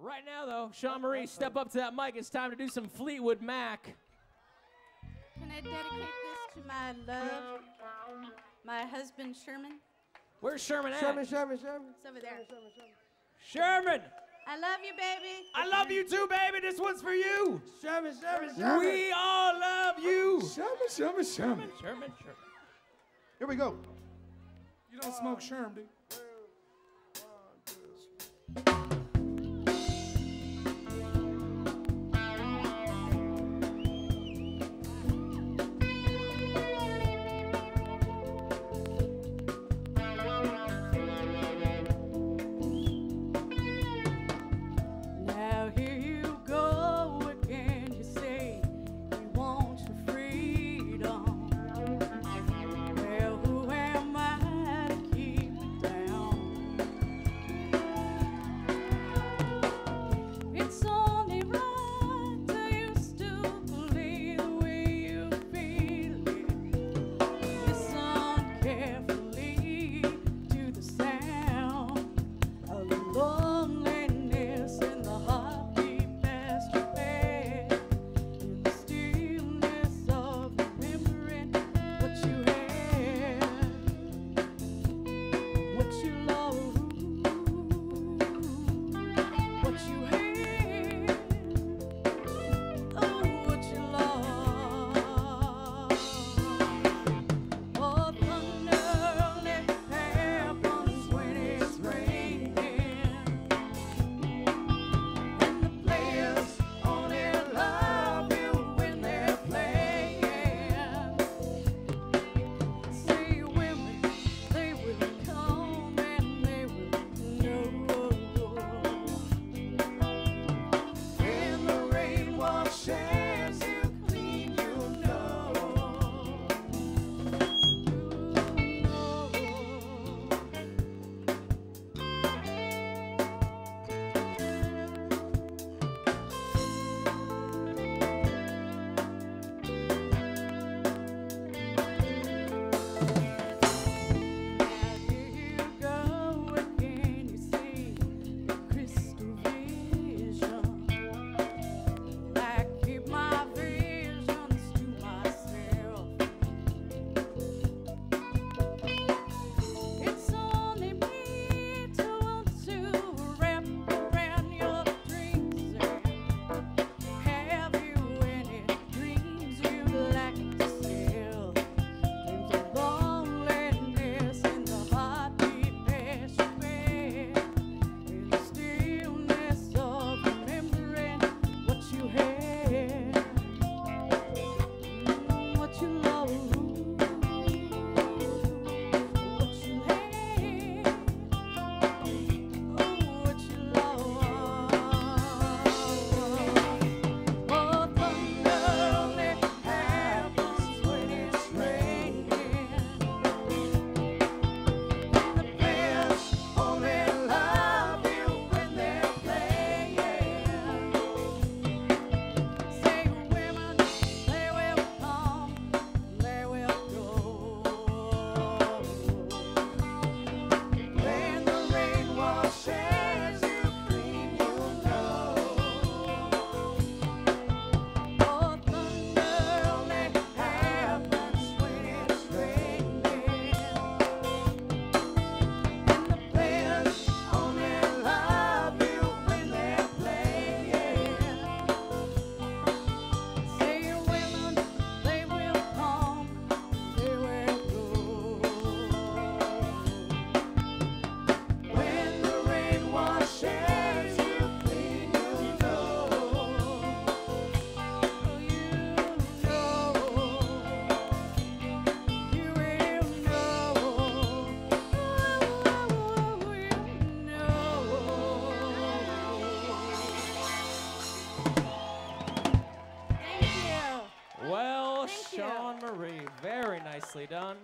Right now, though, Shawn Marie, step up to that mic. It's time to do some Fleetwood Mac. Can I dedicate this to my love, my husband Sherman? Where's Sherman at? Sherman, Sherman, Sherman. It's over there. Sherman, Sherman. Sherman. I love you, baby. I love you too, baby. This one's for you. Sherman, Sherman, Sherman. We all love you. Sherman, Sherman, Sherman. Sherman, Sherman, Sherman. Here we go. You don't smoke Sherman, dude. Marie. Very nicely done.